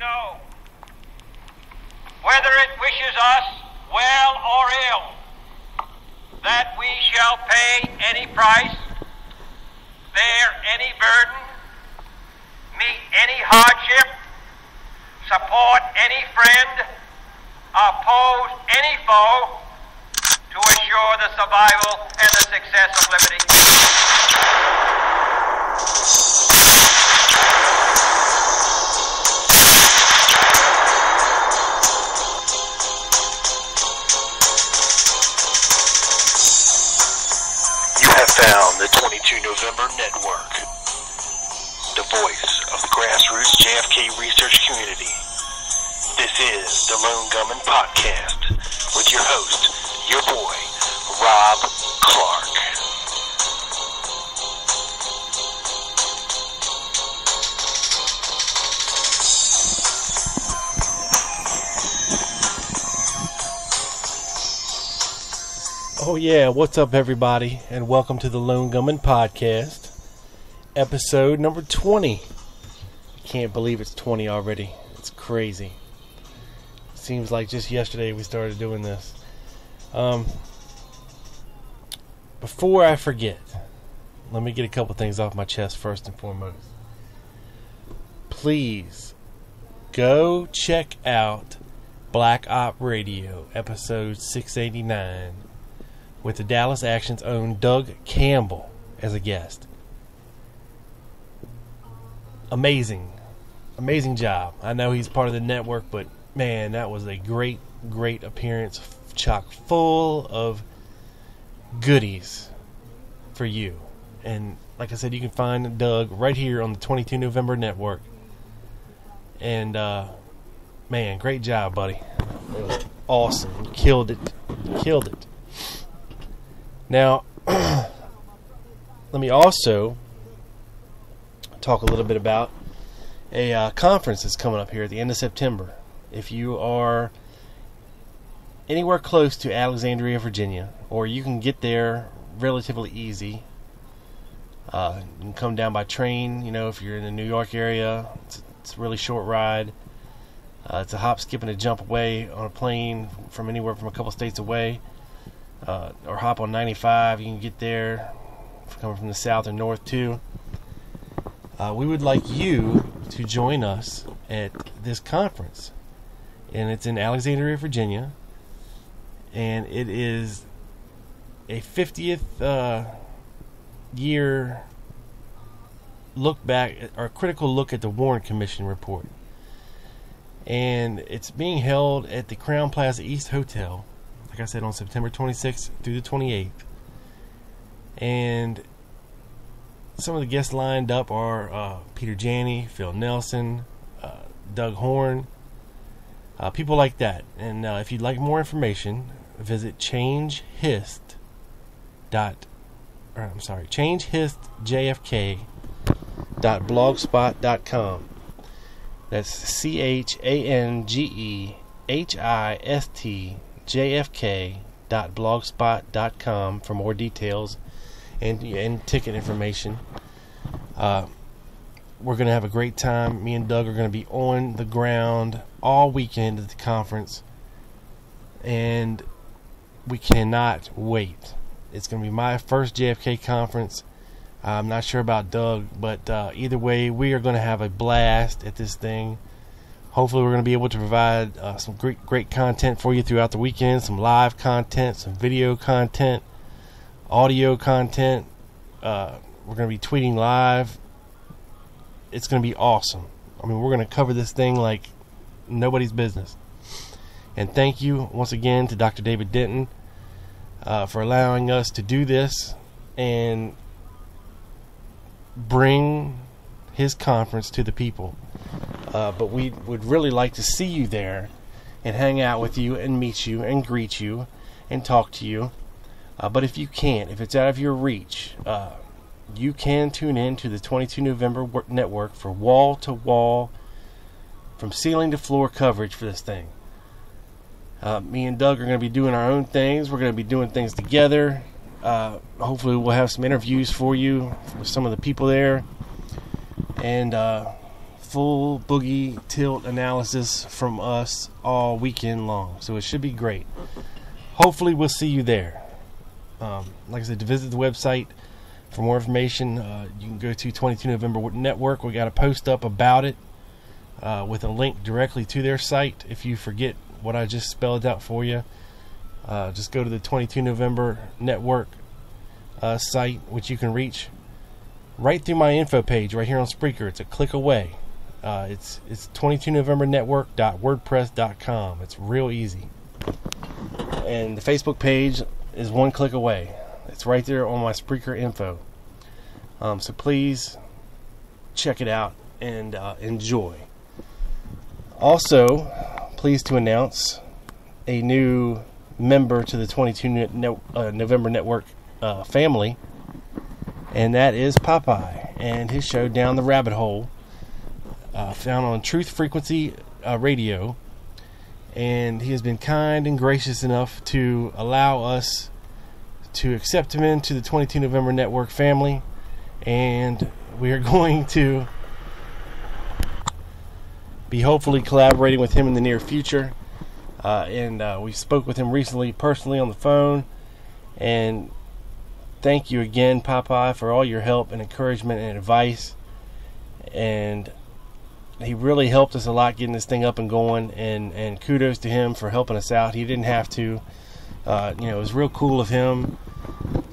know whether it wishes us well or ill, that we shall pay any price, bear any burden, meet any hardship, support any friend, oppose any foe to assure the survival and the success of liberty. Found the 22 November Network, the voice of the grassroots JFK research community. This is the Lone Gunman Podcast with your host, your boy, Rob Clark. Oh yeah, what's up everybody and welcome to the Lone Gunman Podcast. Episode number 20. I Can't believe it's 20 already. It's crazy. Seems like just yesterday we started doing this. Um before I forget, let me get a couple things off my chest first and foremost. Please go check out Black Op Radio episode 689 with the Dallas Action's own Doug Campbell as a guest. Amazing. Amazing job. I know he's part of the network, but man, that was a great, great appearance, chock full of goodies for you. And like I said, you can find Doug right here on the 22 November network. And, uh, man, great job, buddy. It was awesome. Killed it. Killed it. Now, let me also talk a little bit about a uh, conference that's coming up here at the end of September. If you are anywhere close to Alexandria, Virginia, or you can get there relatively easy, uh, you can come down by train. You know, if you're in the New York area, it's, it's a really short ride. Uh, it's a hop, skip, and a jump away on a plane from anywhere from a couple states away uh, or hop on 95. You can get there coming from the south or north too. Uh, we would like you to join us at this conference, and it's in Alexandria, Virginia, and it is a 50th uh, year look back or critical look at the Warren Commission report. And it's being held at the Crown Plaza East Hotel like I said, on September 26th through the 28th. And some of the guests lined up are uh, Peter Janney, Phil Nelson, uh, Doug Horne, uh, people like that. And uh, if you'd like more information, visit changehist dot or I'm sorry, changehistjfk.blogspot.com. That's C H A N G E H I S T jfk.blogspot.com for more details and, and ticket information. Uh, we're going to have a great time. Me and Doug are going to be on the ground all weekend at the conference, and we cannot wait. It's going to be my first JFK conference. I'm not sure about Doug, but uh, either way, we are going to have a blast at this thing hopefully we're going to be able to provide uh, some great great content for you throughout the weekend. Some live content some video content audio content. Uh, we're going to be tweeting live. It's going to be awesome. I mean we're going to cover this thing like nobody's business. And thank you once again to dr david denton uh, for allowing us to do this and bring his conference to the people uh, but we would really like to see you there and hang out with you and meet you and greet you and talk to you. Uh, but if you can't, if it's out of your reach, uh, you can tune in to the 22 November network for wall to wall, from ceiling to floor coverage for this thing. Uh, me and Doug are going to be doing our own things. We're going to be doing things together. Uh, hopefully, we'll have some interviews for you with some of the people there. And uh, full boogie tilt analysis from us all weekend long. So it should be great. Hopefully, we'll see you there. Um, like I said, to visit the website for more information, uh, you can go to 22 November Network. We got a post up about it uh, with a link directly to their site. If you forget what I just spelled out for you, uh, just go to the 22 November Network uh, site, which you can reach right through my info page right here on Spreaker. It's a click away. Uh, it's it's 22 November Network.wordpress.com. It's real easy. And the Facebook page is one click away. It's right there on my Spreaker info. Um, so please check it out and uh, enjoy. Also, pleased to announce a new member to the 22 ne- uh, November Network uh, family, and that is Popeye and his show Down the Rabbit Hole, uh, found on Truth Frequency uh, Radio. And he has been kind and gracious enough to allow us to accept him into the 22 November Network family, and we are going to be hopefully collaborating with him in the near future. Uh, and uh, we spoke with him recently personally on the phone. And thank you again, Popeye, for all your help and encouragement and advice. And he really helped us a lot getting this thing up and going. And, and kudos to him for helping us out. He didn't have to. Uh, you know, it was real cool of him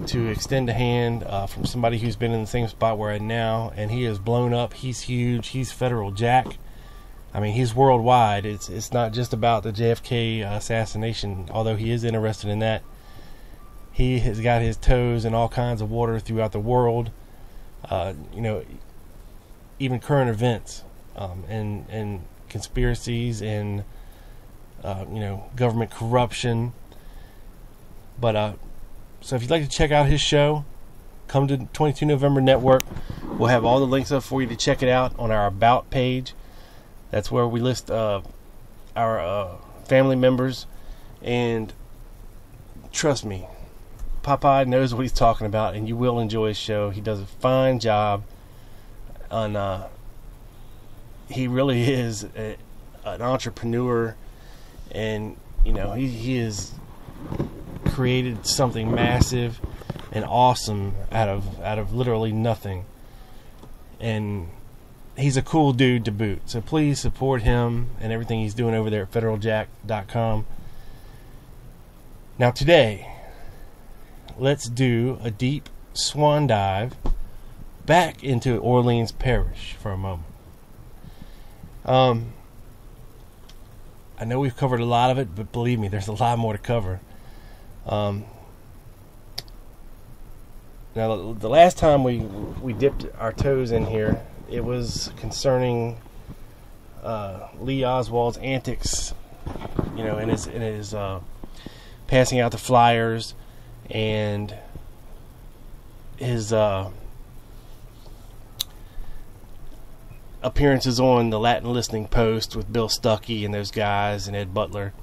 to extend a hand uh, from somebody who's been in the same spot where I now, and he has blown up. He's huge. He's federal jack. I mean, he's worldwide. It's it's not just about the JFK assassination, although he is interested in that. He has got his toes in all kinds of water throughout the world. Uh, you know, even current events um, and and conspiracies and uh, you know government corruption. But uh, so if you'd like to check out his show, come to 22 November Network. We'll have all the links up for you to check it out on our About page. That's where we list uh, our uh, family members. And trust me, Popeye knows what he's talking about, and you will enjoy his show. He does a fine job. On uh, he really is a, an entrepreneur, and you know he he is created something massive and awesome out of out of literally nothing. And he's a cool dude to boot. So please support him and everything he's doing over there at federaljack.com. Now today, let's do a deep swan dive back into Orleans Parish for a moment. Um, I know we've covered a lot of it, but believe me, there's a lot more to cover. Um, now, the last time we we dipped our toes in here, it was concerning uh, Lee Oswald's antics, you know, in his in his uh, passing out the flyers and his uh, appearances on the Latin Listening Post with Bill Stuckey and those guys and Ed Butler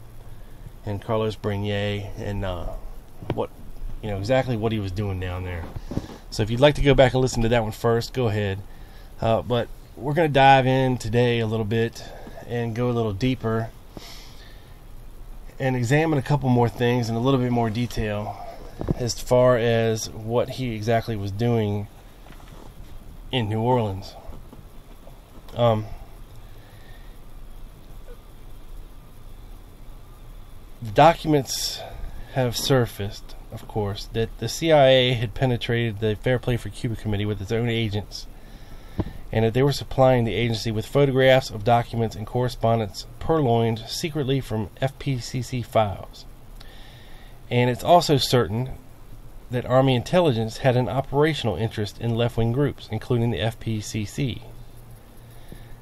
and Carlos Bringuier and uh, what you know exactly what he was doing down there. So if you'd like to go back and listen to that one first, go ahead. Uh, but we're going to dive in today a little bit and go a little deeper and examine a couple more things in a little bit more detail as far as what he exactly was doing in New Orleans. Um, documents have surfaced, of course, that the CIA had penetrated the Fair Play for Cuba Committee with its own agents, and that they were supplying the agency with photographs of documents and correspondence purloined secretly from FPCC files. And it's also certain that Army intelligence had an operational interest in left wing groups, including the FPCC.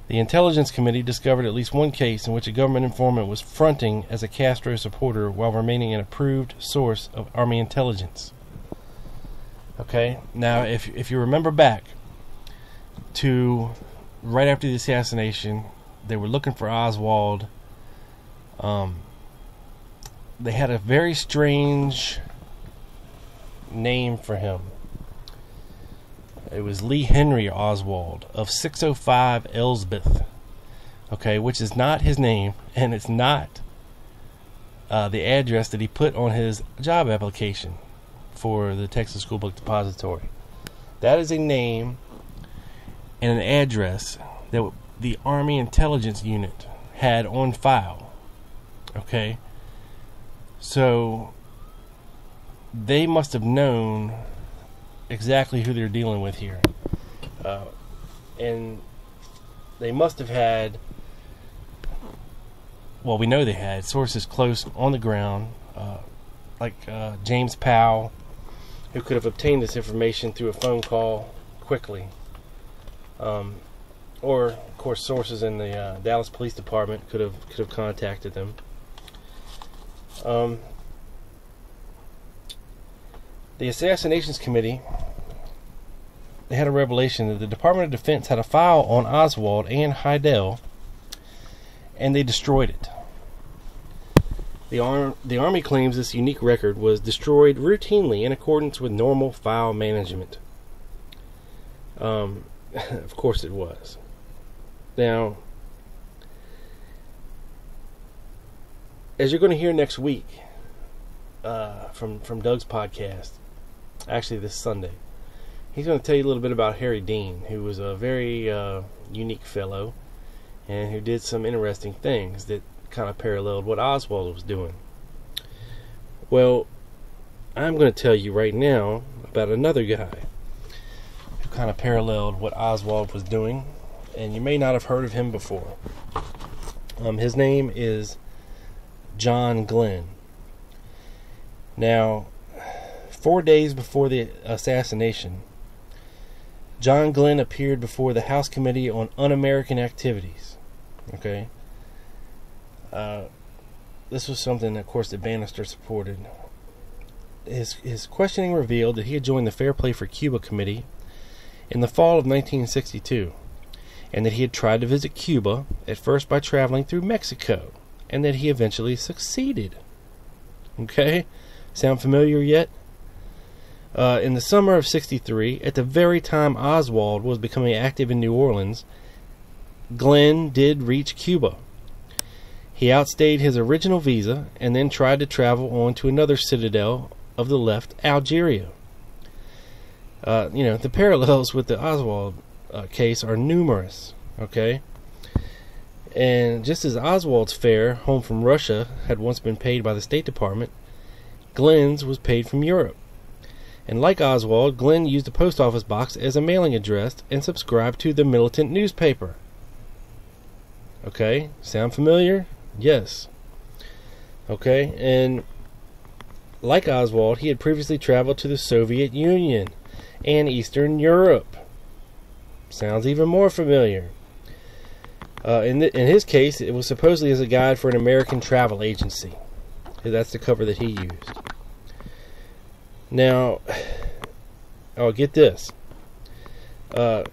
The Intelligence Committee discovered at least one case in which a government informant was fronting as a Castro supporter while remaining an approved source of Army intelligence. Okay, now if if you remember back to right after the assassination, they were looking for Oswald. Um, they had a very strange name for him. It was Lee Henry Oswald of 605 Elsbeth. Okay, which is not his name, and it's not uh, the address that he put on his job application for the Texas School Book Depository. That is a name and an address that the Army Intelligence Unit had on file. Okay? So they must have known exactly who they're dealing with here. Uh, and they must have had, well, we know they had sources close on the ground, uh, like uh, James Powell, who could have obtained this information through a phone call quickly. Um, or, of course, sources in the uh, Dallas Police Department could have could have contacted them. Um, the Assassinations Committee they had a revelation that the Department of Defense had a file on Oswald and Hidell, and they destroyed it. The, Ar- the Army claims this unique record was destroyed routinely in accordance with normal file management. Um, of course, it was. Now, as you're going to hear next week uh, from from Doug's podcast, actually this Sunday, he's going to tell you a little bit about Harry Dean, who was a very uh, unique fellow and who did some interesting things that kind of paralleled what Oswald was doing. Well, I'm going to tell you right now about another guy who kind of paralleled what Oswald was doing, and you may not have heard of him before. Um, his name is John Glenn. Now, four days before the assassination, John Glenn appeared before the House Committee on Un American Activities. Okay? Uh, this was something, of course, that Banister supported. His, his questioning revealed that he had joined the Fair Play for Cuba Committee in the fall of 1962, and that he had tried to visit Cuba, at first by traveling through Mexico, and that he eventually succeeded. Okay? Sound familiar yet? Uh, in the summer of 63, at the very time Oswald was becoming active in New Orleans, Glenn did reach Cuba. He outstayed his original visa and then tried to travel on to another citadel of the left, Algeria. Uh, you know, the parallels with the Oswald uh, case are numerous, okay? And just as Oswald's fare home from Russia had once been paid by the State Department, Glenn's was paid from Europe. And like Oswald, Glenn used the post office box as a mailing address and subscribed to the militant newspaper. Okay, sound familiar? Yes. Okay, and like Oswald, he had previously traveled to the Soviet Union and Eastern Europe. Sounds even more familiar. Uh, in, the, in his case, it was supposedly as a guide for an American travel agency. That's the cover that he used. Now, oh, get this. Uh,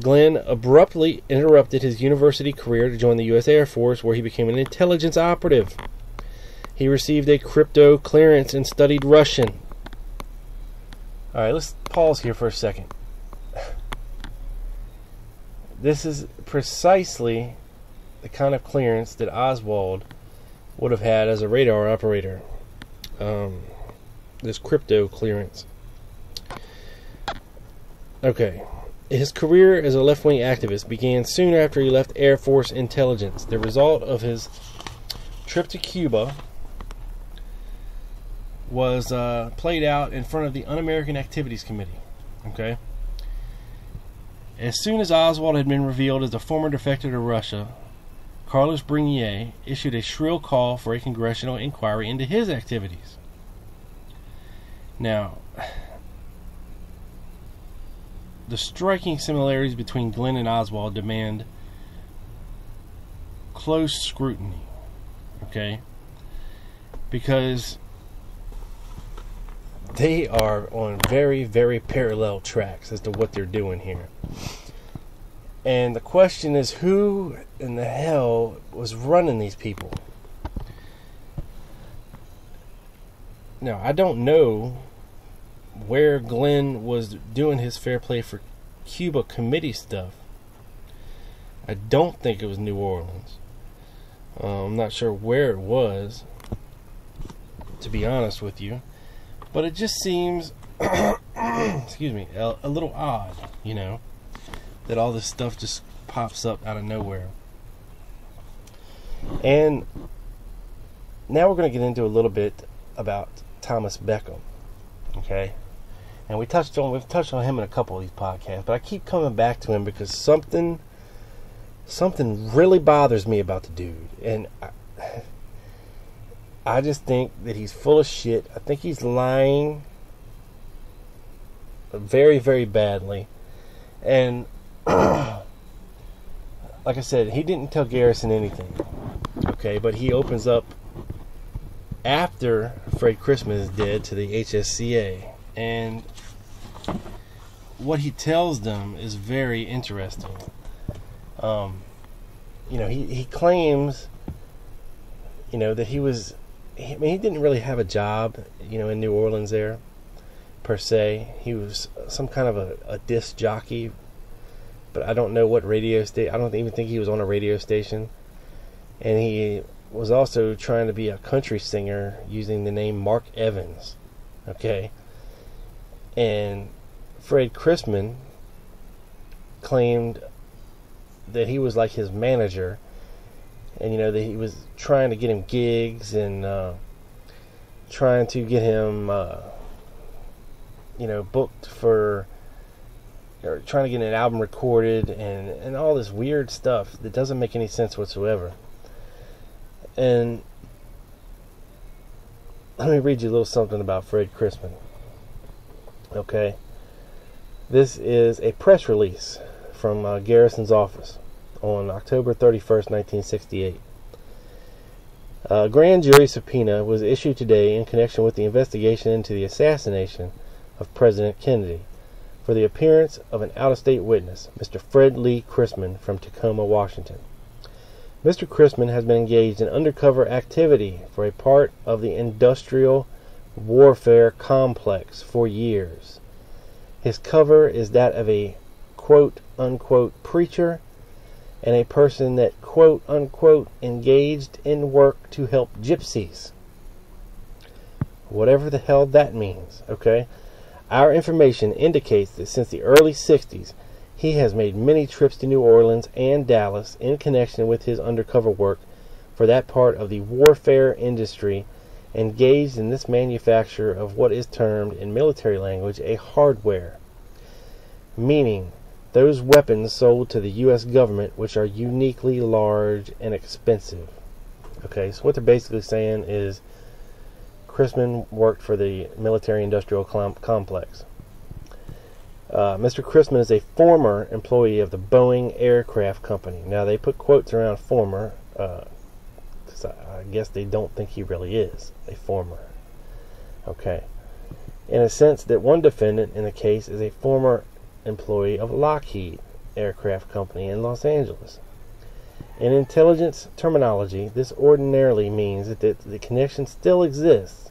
Glenn abruptly interrupted his university career to join the U.S. Air Force, where he became an intelligence operative. He received a crypto clearance and studied Russian. All right, let's pause here for a second. This is precisely the kind of clearance that Oswald would have had as a radar operator. Um, this crypto clearance. Okay. His career as a left wing activist began soon after he left Air Force Intelligence. The result of his trip to Cuba was uh, played out in front of the Un American Activities Committee. Okay? As soon as Oswald had been revealed as a former defector to Russia, Carlos Bringuier issued a shrill call for a congressional inquiry into his activities. Now, the striking similarities between Glenn and Oswald demand close scrutiny. Okay? Because they are on very, very parallel tracks as to what they're doing here. And the question is who in the hell was running these people? Now, I don't know where Glenn was doing his fair play for Cuba committee stuff. I don't think it was New Orleans. Uh, I'm not sure where it was, to be honest with you. But it just seems, excuse me, a, a little odd, you know, that all this stuff just pops up out of nowhere. And now we're going to get into a little bit about Thomas Beckham. Okay? And we touched on we've touched on him in a couple of these podcasts, but I keep coming back to him because something something really bothers me about the dude. And I, I just think that he's full of shit. I think he's lying very, very badly. And like I said, he didn't tell Garrison anything. Okay, but he opens up after Fred Chrisman is dead to the HSCA. And what he tells them is very interesting. Um, you know, he, he claims, you know, that he was, he, I mean, he didn't really have a job, you know, in New Orleans there, per se. He was some kind of a, a disc jockey, but I don't know what radio station, I don't even think he was on a radio station. And he was also trying to be a country singer using the name Mark Evans. Okay. And Fred Chrisman claimed that he was like his manager, and you know that he was trying to get him gigs and uh, trying to get him, uh, you know, booked for or trying to get an album recorded and and all this weird stuff that doesn't make any sense whatsoever. And let me read you a little something about Fred Chrisman. Okay. This is a press release from uh, Garrison's office on October 31st, 1968. A grand jury subpoena was issued today in connection with the investigation into the assassination of President Kennedy for the appearance of an out of state witness, Mr. Fred Lee Chrisman from Tacoma, Washington. Mr. Chrisman has been engaged in undercover activity for a part of the industrial warfare complex for years. His cover is that of a quote unquote preacher and a person that quote unquote engaged in work to help gypsies. Whatever the hell that means, okay? Our information indicates that since the early 60s, he has made many trips to New Orleans and Dallas in connection with his undercover work for that part of the warfare industry engaged in this manufacture of what is termed in military language a hardware, meaning those weapons sold to the U.S. government which are uniquely large and expensive. Okay, so what they're basically saying is Chrisman worked for the military industrial complex. Uh, Mr. Chrisman is a former employee of the Boeing Aircraft Company. Now, they put quotes around former, uh, I guess they don't think he really is a former. Okay. In a sense that one defendant in the case is a former employee of Lockheed Aircraft Company in Los Angeles. In intelligence terminology, this ordinarily means that the, the connection still exists,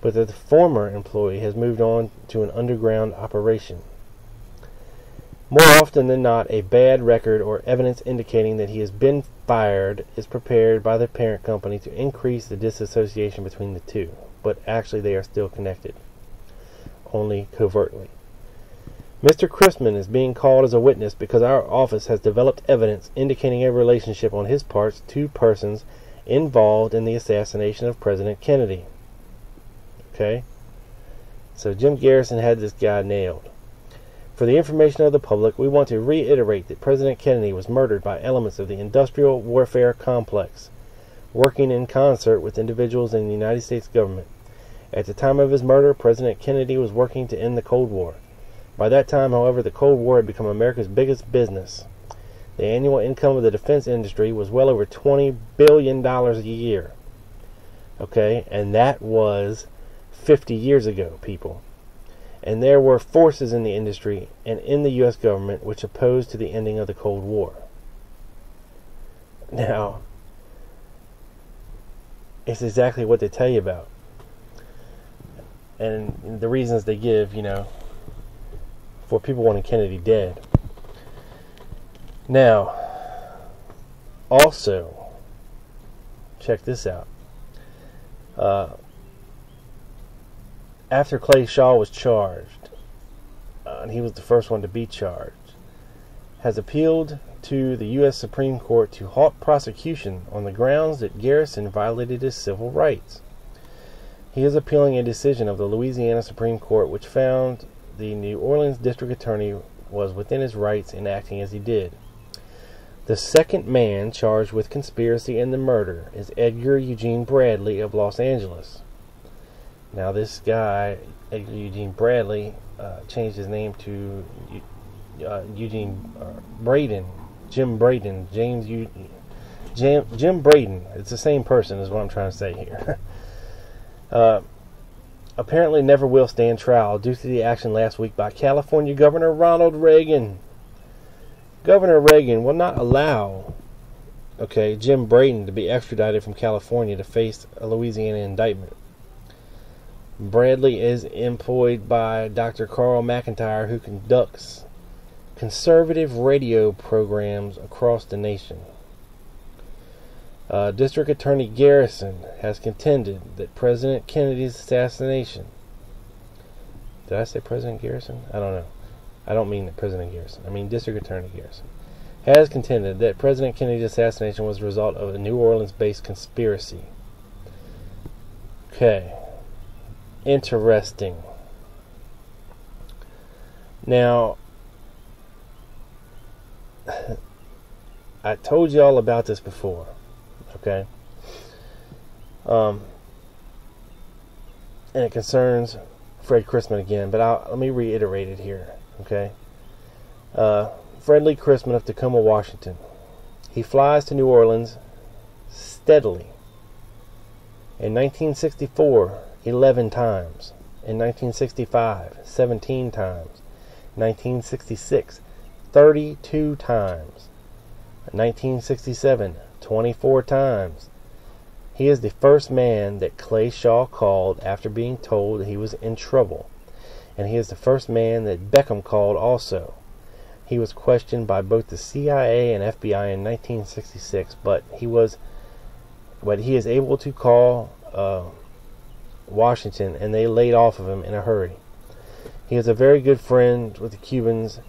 but that the former employee has moved on to an underground operation. More often than not, a bad record or evidence indicating that he has been fired is prepared by the parent company to increase the disassociation between the two, but actually they are still connected, only covertly. Mr. Chrisman is being called as a witness because our office has developed evidence indicating a relationship on his part to persons involved in the assassination of President Kennedy. Okay? So Jim Garrison had this guy nailed. For the information of the public, we want to reiterate that President Kennedy was murdered by elements of the industrial warfare complex, working in concert with individuals in the United States government. At the time of his murder, President Kennedy was working to end the Cold War. By that time, however, the Cold War had become America's biggest business. The annual income of the defense industry was well over $20 billion a year. Okay, and that was 50 years ago, people and there were forces in the industry and in the U.S. government which opposed to the ending of the Cold War. Now, it's exactly what they tell you about. and the reasons they give, you know, for people wanting Kennedy dead. Now, also, check this out. Uh, after Clay Shaw was charged, uh, and he was the first one to be charged, has appealed to the U.S. Supreme Court to halt prosecution on the grounds that Garrison violated his civil rights. He is appealing a decision of the Louisiana Supreme Court which found the New Orleans District Attorney was within his rights in acting as he did. The second man charged with conspiracy and the murder is Edgar Eugene Bradley of Los Angeles. Now, this guy, Eugene Bradley, uh, changed his name to uh, Eugene uh, Braden, Jim Braden, James U- Jim, Jim Braden. It's the same person, is what I'm trying to say here. Uh, apparently, never will stand trial due to the action last week by California Governor Ronald Reagan. Governor Reagan will not allow, okay, Jim Braden to be extradited from California to face a Louisiana indictment. Bradley is employed by Dr. Carl McIntire, who conducts conservative radio programs across the nation. Uh, District Attorney Garrison has contended that President Kennedy's assassination. Did I say President Garrison? I don't know. I don't mean President Garrison. I mean District Attorney Garrison. Has contended that President Kennedy's assassination was the result of a New Orleans based conspiracy. Okay. Interesting. Now, I told you all about this before. Okay. Um, and it concerns Fred Chrisman again, but I'll, let me reiterate it here. Okay. Uh, Fred Lee of Tacoma, Washington. He flies to New Orleans steadily. In 1964, 11 times. In 1965, 17 times. 1966, 32 times. 1967, 24 times. He is the first man that Clay Shaw called after being told that he was in trouble. And he is the first man that Beckham called also. He was questioned by both the CIA and FBI in 1966, but he was but he is able to call uh, Washington and they laid off of him in a hurry. He is a very good friend with the Cubans,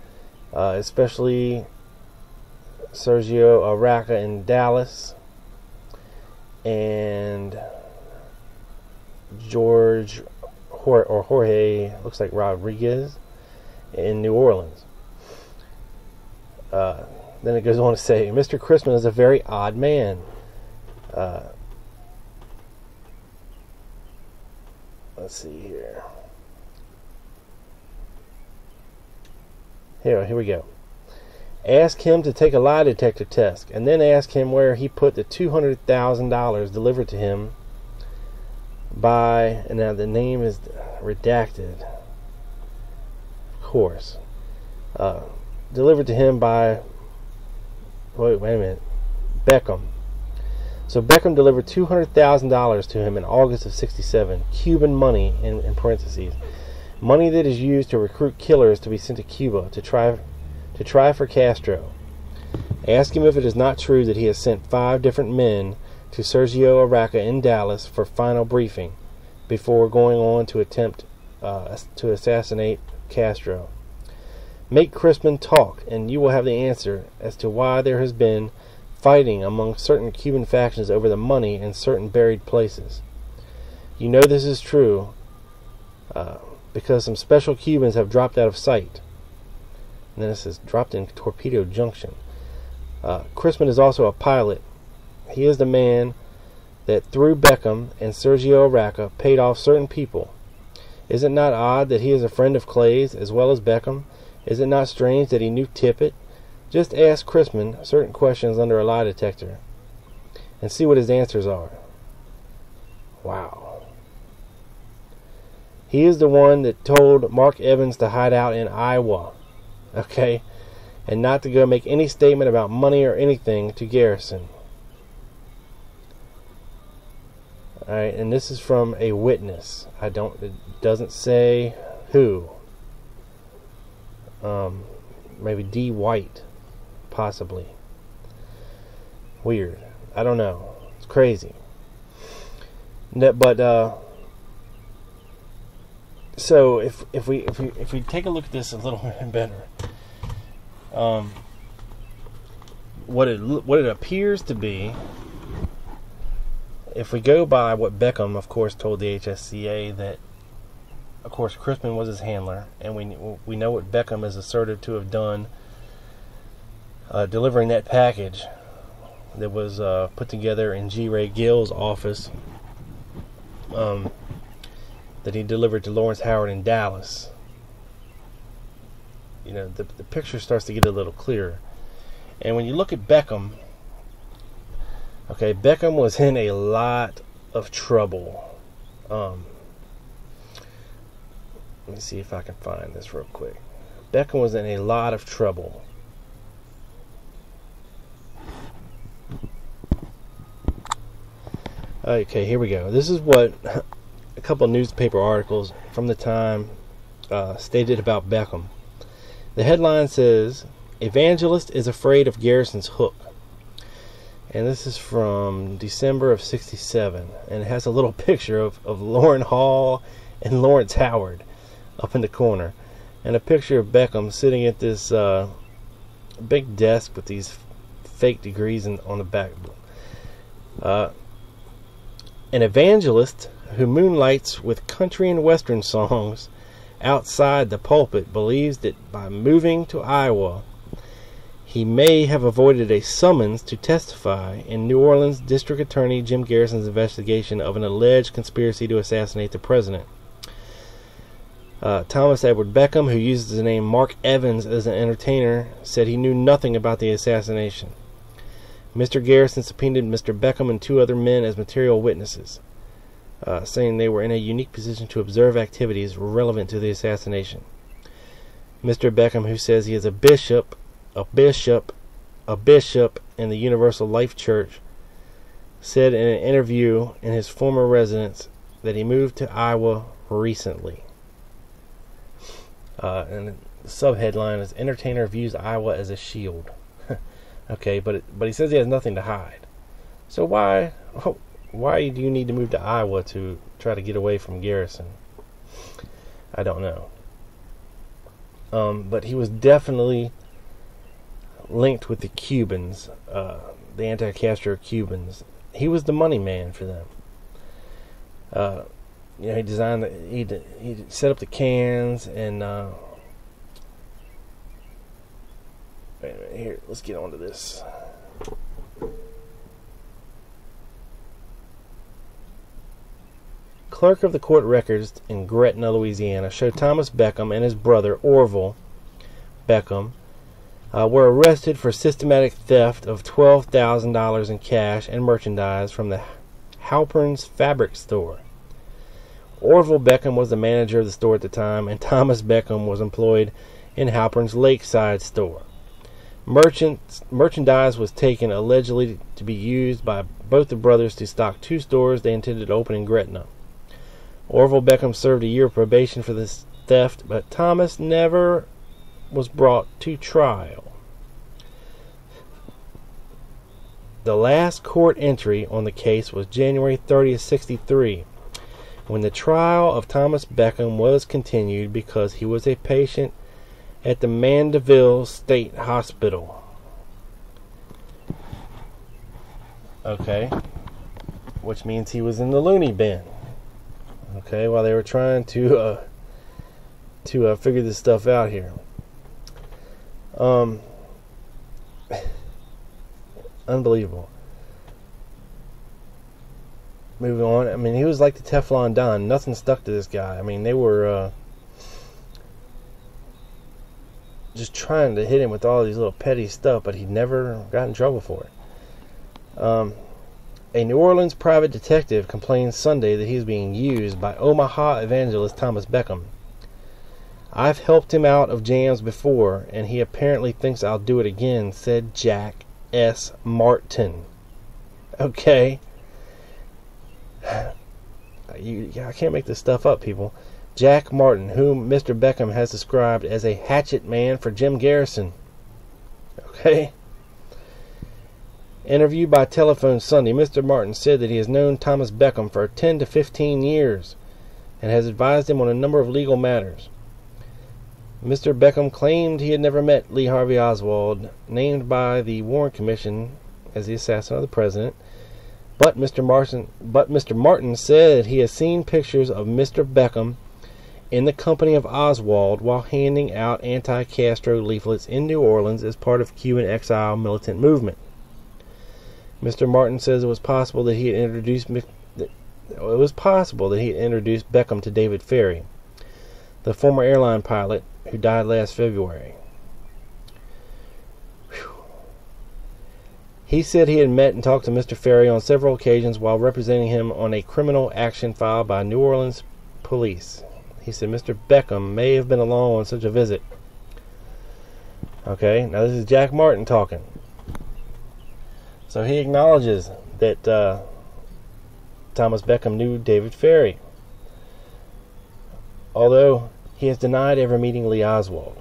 uh, especially Sergio Araca in Dallas and George or Jorge looks like Rodriguez in New Orleans. Uh, then it goes on to say, Mr. Chrisman is a very odd man. Uh, let's see here. Here, here we go. Ask him to take a lie detector test, and then ask him where he put the two hundred thousand dollars delivered to him by. And now the name is redacted. Of course, uh, delivered to him by. Wait, wait a minute. Beckham. So Beckham delivered two hundred thousand dollars to him in August of '67, Cuban money in, in parentheses, money that is used to recruit killers to be sent to Cuba to try to try for Castro. Ask him if it is not true that he has sent five different men to Sergio Araca in Dallas for final briefing before going on to attempt uh, to assassinate Castro. Make Crispin talk, and you will have the answer as to why there has been fighting among certain Cuban factions over the money in certain buried places. You know this is true uh, because some special Cubans have dropped out of sight. And then it says dropped in Torpedo Junction. Uh, Chrisman is also a pilot. He is the man that through Beckham and Sergio Araca paid off certain people. Is it not odd that he is a friend of Clay's as well as Beckham? Is it not strange that he knew Tippit? Just ask Chrisman certain questions under a lie detector and see what his answers are. Wow. He is the one that told Mark Evans to hide out in Iowa okay? And not to go make any statement about money or anything to Garrison. All right, and this is from a witness. I don't. It doesn't say who. Um, maybe D. White, possibly. Weird. I don't know. It's crazy. But uh, so if if we if we if we take a look at this a little bit better, um, what it what it appears to be, if we go by what Beckham, of course, told the HSCA that, of course, Chrisman was his handler, and we we know what Beckham is asserted to have done, uh, delivering that package that was uh, put together in G. Wray Gill's office. Um, that he delivered to Lawrence Howard in Dallas. You know, the, the picture starts to get a little clearer. And when you look at Beckham, okay, Beckham was in a lot of trouble. Um, let me see if I can find this real quick. Beckham was in a lot of trouble. Okay, here we go. This is what a couple newspaper articles from the time uh, stated about Beckham. The headline says, Evangelist is afraid of Garrison's hook. And this is from December of 67. And it has a little picture of, of Loran Hall and Lawrence Howard up in the corner. And a picture of Beckham sitting at this uh, big desk with these fake degrees in, on the back. Uh, an evangelist who moonlights with country and western songs outside the pulpit believes that by moving to Iowa, he may have avoided a summons to testify in New Orleans District Attorney Jim Garrison's investigation of an alleged conspiracy to assassinate the president. Uh, Thomas Edward Beckham, who uses the name Mark Evans as an entertainer, said he knew nothing about the assassination. Mr. Garrison subpoenaed Mr. Beckham and two other men as material witnesses uh, saying they were in a unique position to observe activities relevant to the assassination. Mr. Beckham, who says he is a bishop, a bishop, a bishop in the Universal Life Church, said in an interview in his former residence that he moved to Iowa recently. Uh, and the subheadline is "Entertainer views Iowa as a shield." Okay, but but he says he has nothing to hide. So why why do you need to move to Iowa to try to get away from Garrison? I don't know. Um, but he was definitely linked with the Cubans, uh, the anti-Castro Cubans. He was the money man for them. Uh, you know, he designed, the, he he set up the cans and. Uh, here, let's get on to this. clerk of the court records in Gretna, Louisiana, show Thomas Beckham and his brother Orville Beckham uh, were arrested for systematic theft of $12,000 in cash and merchandise from the Halpern's fabric store. Orville Beckham was the manager of the store at the time, and Thomas Beckham was employed in Halpern's Lakeside store. Merchandise was taken allegedly to be used by both the brothers to stock two stores they intended to open in Gretna. Orville Beckham served a year of probation for this theft, but Thomas never was brought to trial. The last court entry on the case was January 30th, 63, when the trial of Thomas Beckham was continued because he was a patient at the Mandeville State Hospital. Okay. Which means he was in the loony bin okay, while they were trying to uh, to uh, figure this stuff out here. Um, unbelievable. Moving on, I mean, he was like the Teflon Don. Nothing stuck to this guy. I mean, they were uh, just trying to hit him with all these little petty stuff, but he never got in trouble for it. Um, a New Orleans private detective complains Sunday that he is being used by Omaha evangelist Thomas Beckham. I've helped him out of jams before, and he apparently thinks I'll do it again, said Jack S. Martin. Okay. You, I can't make this stuff up, people. Jack Martin, whom Mr. Beckham has described as a hatchet man for Jim Garrison. Okay? Interviewed by telephone Sunday, Mr. Martin said that he has known Thomas Beckham for 10 to 15 years and has advised him on a number of legal matters. Mr. Beckham claimed he had never met Lee Harvey Oswald, named by the Warren Commission as the assassin of the president. But Mr. Martin, but Mr. Martin said he has seen pictures of Mr. Beckham in the company of Oswald while handing out anti-Castro leaflets in New Orleans as part of Cuban exile militant movement. Mr. Martin says it was possible that he had introduced it was possible that he had introduced Beckham to David Ferrie, the former airline pilot who died last February. He said he had met and talked to Mr. Ferrie on several occasions while representing him on a criminal action filed by New Orleans police. He said Mr. Beckham may have been along on such a visit. Okay, now this is Jack Martin talking. So he acknowledges that uh, Thomas Beckham knew David Ferrie, Although he has denied ever meeting Lee Oswald.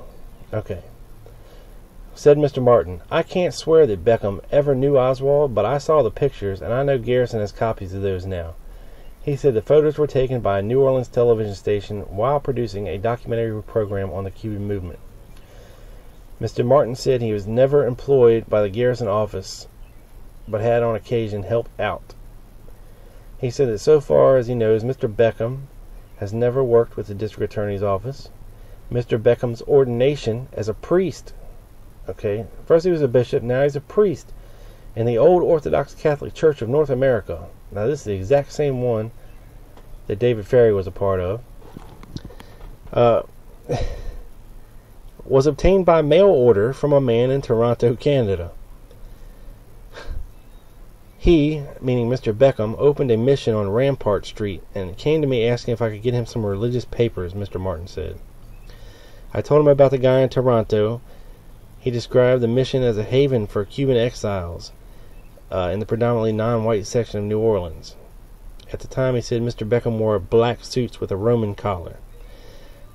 Okay. Said Mr. Martin, I can't swear that Beckham ever knew Oswald, but I saw the pictures, and I know Garrison has copies of those now. He said the photos were taken by a New Orleans television station while producing a documentary program on the Cuban movement. Mr. Martin said he was never employed by the Garrison office but had on occasion helped out. He said that so far as he knows, Mr. Beckham has never worked with the district attorney's office. Mr. Beckham's ordination as a priest. Okay, first he was a bishop, now he's a priest in the Old Orthodox Catholic Church of North America. Now, this is the exact same one that David Ferrie was a part of. Uh, was obtained by mail order from a man in Toronto, Canada. He, meaning Mr. Beckham, opened a mission on Rampart Street and came to me asking if I could get him some religious papers, Mr. Martin said. I told him about the guy in Toronto. He described the mission as a haven for Cuban exiles uh, in the predominantly non white section of New Orleans. At the time, he said Mr. Beckham wore black suits with a Roman collar.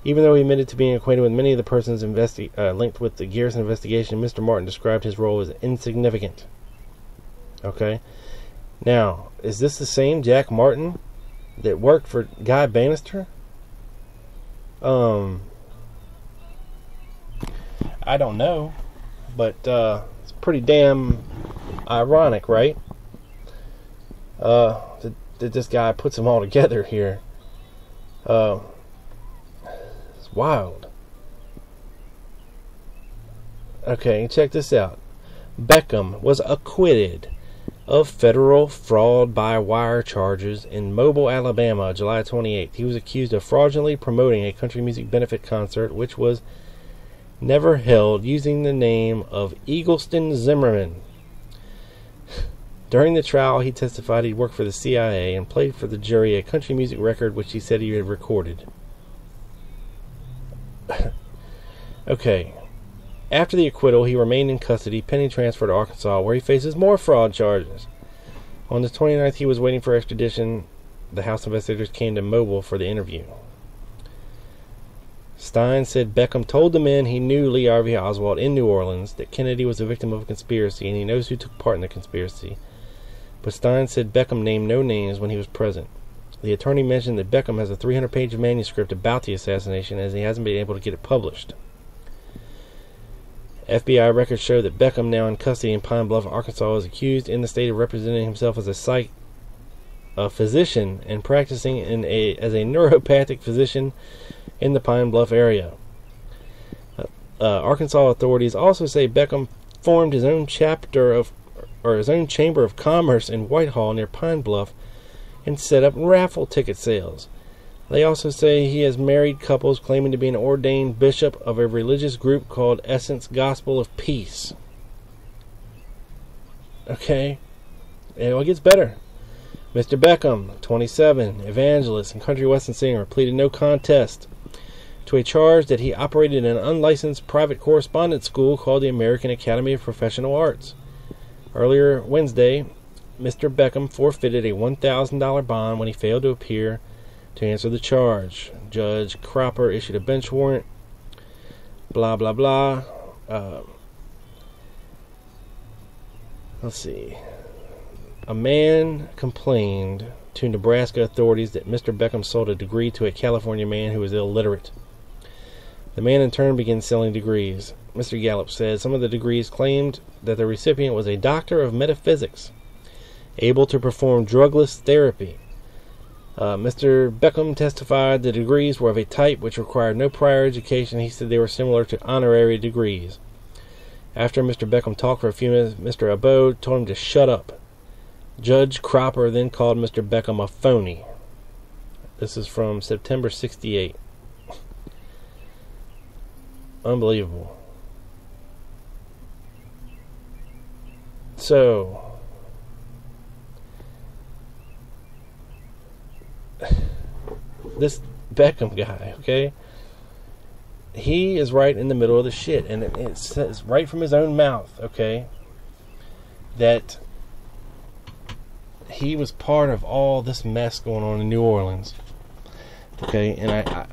Even though he admitted to being acquainted with many of the persons investi- uh, linked with the Garrison investigation, Mr. Martin described his role as insignificant. Okay? Now, is this the same Jack Martin that worked for Guy Banister? Um, I don't know, but uh, pretty damn ironic, right? Uh, that, that this guy puts them all together here. Uh, it's wild. Okay, check this out. Beckham was acquitted of federal fraud by wire charges in Mobile, Alabama, July 28th. He was accused of fraudulently promoting a country music benefit concert which was never held using the name of Eagleston Zimmerman. During the trial, he testified he worked for the CIA and played for the jury a country music record which he said he had recorded. okay, after the acquittal, he remained in custody pending transfer to Arkansas, where he faces more fraud charges. On the 29th, he was waiting for extradition. The House investigators came to Mobile for the interview. Stein said Beckham told the men he knew Lee Harvey Oswald in New Orleans that Kennedy was a victim of a conspiracy and he knows who took part in the conspiracy. But Stein said Beckham named no names when he was present. The attorney mentioned that Beckham has a 300 page manuscript about the assassination as he hasn't been able to get it published. FBI records show that Beckham, now in custody in Pine Bluff, Arkansas, is accused in the state of representing himself as a psych a physician and practicing in a as a neuropathic physician in the Pine Bluff area. Uh, uh, Arkansas authorities also say Beckham formed his own chapter of or his own chamber of commerce in Whitehall near Pine Bluff and set up raffle ticket sales. They also say he has married couples claiming to be an ordained bishop of a religious group called Essene Gospel of Peace. Okay, it gets better. Mr. Beckham, 27, evangelist and country western singer, pleaded no contest to a charge that he operated an unlicensed private correspondence school called the American Academy of Professional Arts. Earlier Wednesday, Mr. Beckham forfeited a $1,000 bond when he failed to appear to answer the charge. Judge Cropper issued a bench warrant. Blah, blah, blah. Uh, let's see. A man complained to Nebraska authorities that Mr. Beckham sold a degree to a California man who was illiterate. The man in turn began selling degrees. Mr. Gallup said some of the degrees claimed that the recipient was a doctor of metaphysics, able to perform drugless therapy. Uh, Mr. Beckham testified the degrees were of a type which required no prior education. He said they were similar to honorary degrees. After Mr. Beckham talked for a few minutes, Mr. Abode told him to shut up. Judge Cropper then called Mr. Beckham a phony. This is from September 68. Unbelievable. So, this Beckham guy, okay? He is right in the middle of the shit, and it, it says right from his own mouth, okay, that he was part of all this mess going on in New Orleans. Okay, and I, I,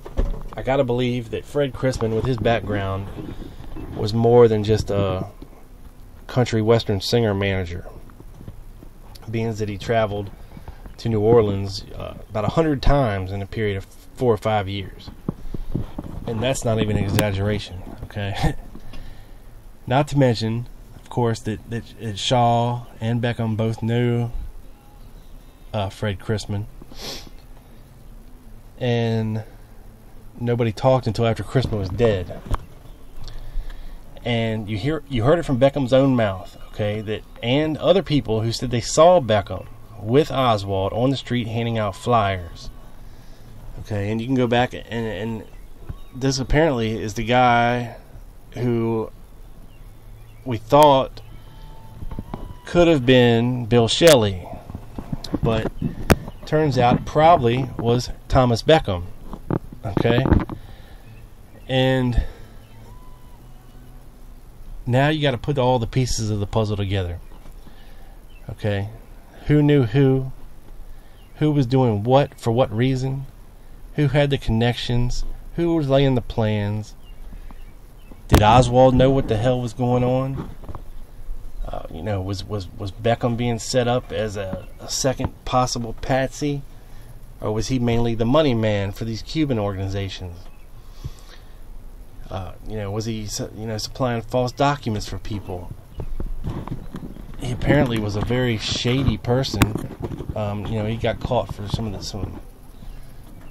I gotta believe that Fred Chrisman, with his background, was more than just a country western singer manager. Being that he traveled to New Orleans uh, about a hundred times in a period of four or five years, and that's not even an exaggeration. Okay, not to mention, of course, that, that, that Shaw and Beckham both knew uh, Fred Chrisman. And nobody talked until after Chrisman was dead. And you hear you heard it from Beckham's own mouth, okay, that and other people who said they saw Beckham with Oswald on the street handing out flyers. Okay, and you can go back and and this apparently is the guy who we thought could have been Bill Shelley but turns out probably was Thomas Beckham. Okay? And now you got to put all the pieces of the puzzle together. Okay? Who knew who? Who was doing what for what reason? Who had the connections? Who was laying the plans? Did Oswald know what the hell was going on? Uh, you know, was, was, was Beckham being set up as a, a, second possible patsy? Or was he mainly the money man for these Cuban organizations? Uh, you know, was he, you know, supplying false documents for people? He apparently was a very shady person. Um, you know, he got caught for some of the some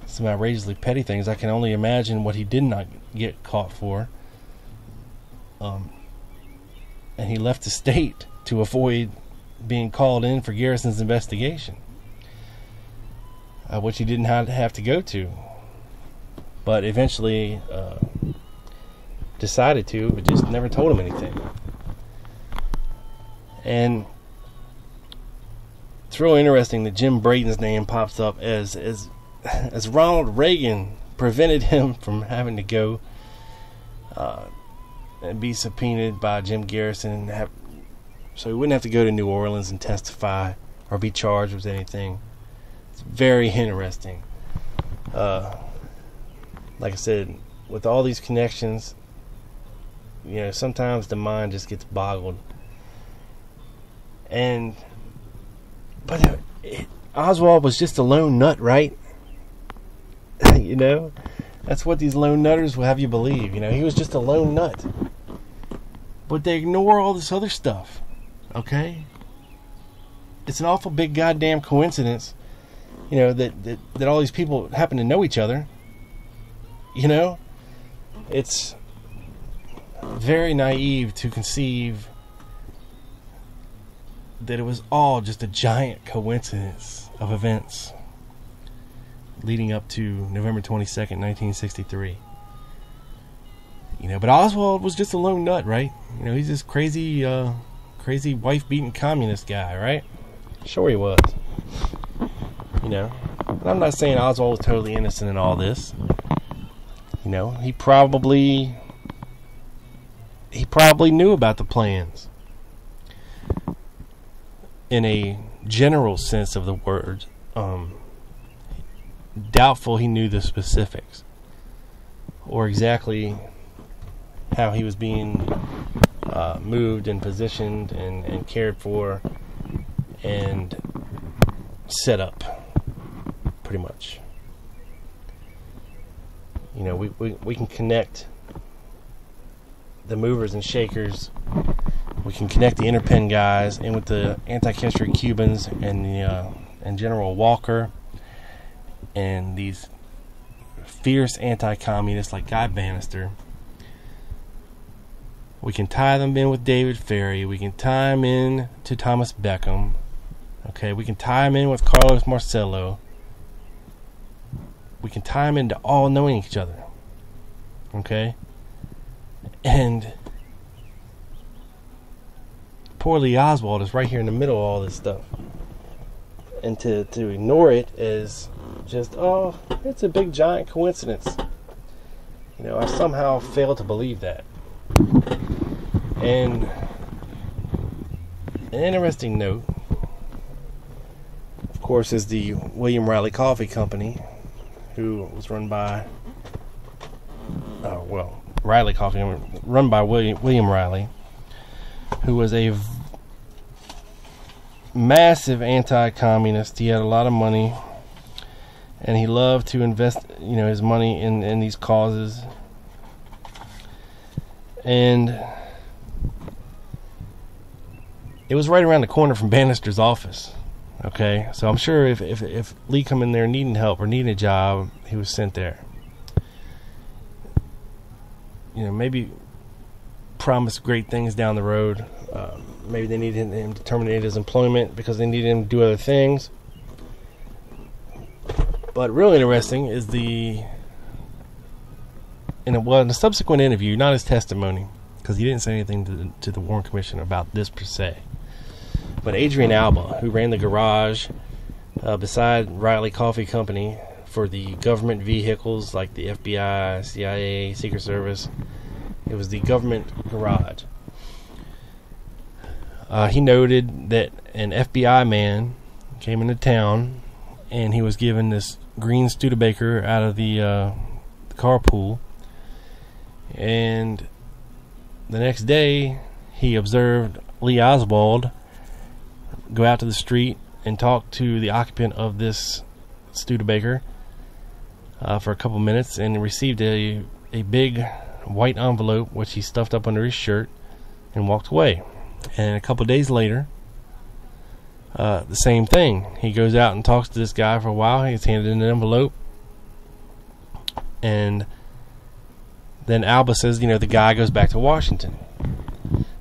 some outrageously petty things. I can only imagine what he did not get caught for. Um, and he left the state to avoid being called in for Garrison's investigation, uh, which he didn't have to go to. But eventually uh, decided to, but just never told him anything. And it's real interesting that Jim Braden's name pops up as as as Ronald Reagan prevented him from having to go uh, and be subpoenaed by Jim Garrison and have so he wouldn't have to go to New Orleans and testify or be charged with anything. It's very interesting. Uh, like I said, with all these connections, you know, sometimes the mind just gets boggled. And, but it, it, Oswald was just a lone nut, right? you know, that's what these lone nutters will have you believe. You know, he was just a lone nut but they ignore all this other stuff. Okay? It's an awful big goddamn coincidence, you know, that, that, that all these people happen to know each other. You know? It's very naive to conceive that it was all just a giant coincidence of events leading up to November 22nd, 1963. You know, but Oswald was just a lone nut, right? You know, he's this crazy, uh, crazy wife-beating communist guy, right? Sure he was. You know, but I'm not saying Oswald was totally innocent in all this. You know, he probably he probably knew about the plans in a general sense of the word. Um, doubtful he knew the specifics or exactly how he was being uh, moved and positioned and, and cared for and set up, pretty much. You know, we, we, we can connect the movers and shakers. We can connect the Interpen guys in with the anti-chemistry Cubans and the uh, and General Walker and these fierce anti-communists like Guy Banister. We can tie them in with David Ferrie. We can tie them in to Thomas Beckham. Okay, we can tie them in with Carlos Marcello. We can tie them into all knowing each other. Okay? And poor Lee Oswald is right here in the middle of all this stuff. And to, to ignore it is just, oh, it's a big giant coincidence. You know, I somehow fail to believe that. And an interesting note, of course, is the William Reily Coffee Company, who was run by, oh, well, Reily Coffee, run by William, William Reily, who was a v- massive anti communist. He had a lot of money and he loved to invest you know his money in in these causes and it was right around the corner from Banister's office okay? So I'm sure if if, if Lee come in there needing help or needing a job he was sent there. You know maybe promised great things down the road. Uh, maybe they needed him to terminate his employment because they needed him to do other things. But really interesting is the in a, well in a subsequent interview, not his testimony, because he didn't say anything to, to the Warren Commission about this per se. But Adrian Alba, who ran the garage uh, beside Reily Coffee Company for the government vehicles like the FBI, CIA, Secret Service, it was the government garage. Uh, he noted that an FBI man came into town and he was given this green Studebaker out of the, uh, the carpool. And the next day, he observed Lee Oswald go out to the street and talk to the occupant of this Studebaker uh, for a couple minutes and received a, a big white envelope which he stuffed up under his shirt and walked away. And a couple days later, uh, the same thing. He goes out and talks to this guy for a while. He's handed an envelope, and then Alba says, you know, the guy goes back to Washington,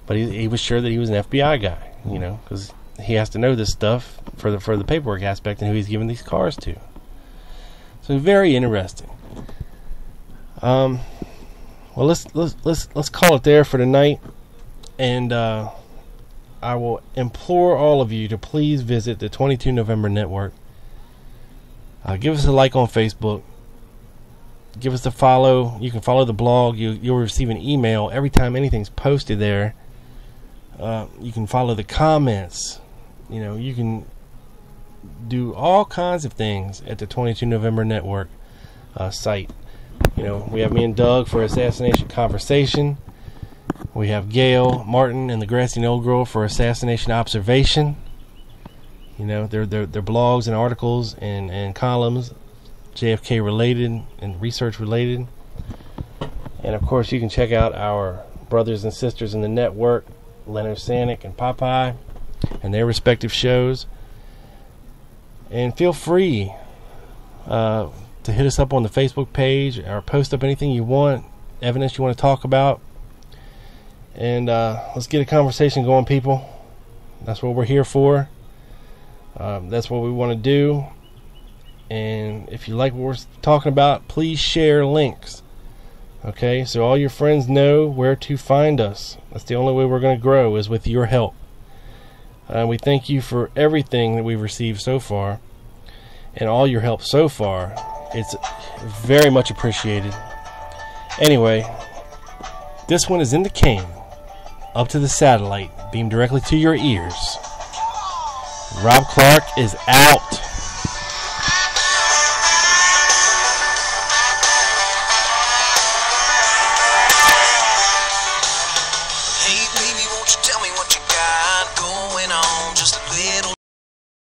but he, he was sure that he was an FBI guy, you know, because he has to know this stuff for the for the paperwork aspect and who he's giving these cars to. So very interesting. Um, well, let's let's let's let's call it there for tonight, and. Uh, I will implore all of you to please visit the 22 November Network. Uh, give us a like on Facebook. Give us a follow. You can follow the blog. You, you'll receive an email every time anything's posted there. Uh, you can follow the comments. You know, you can do all kinds of things at the 22 November Network uh, site. You know, we have me and Doug for Assassination Conversation. We have Gail Martin and the Grassy Knoll Girl for Assassination Observation. You know, their their their blogs and articles and, and columns, JFK related and research related. And of course, you can check out our brothers and sisters in the network, Leonard Sanic and Popeye, and their respective shows. And feel free uh, to hit us up on the Facebook page or post up anything you want, evidence you want to talk about and uh, let's get a conversation going, people. That's what we're here for. Um, that's what we want to do. And if you like what we're talking about, please share links. Okay, so all your friends know where to find us. That's the only way we're going to grow is with your help. Uh, we thank you for everything that we've received so far and all your help so far. It's very much appreciated. Anyway, this one is in the can up to the satellite, beamed directly to your ears. Rob Clark is out.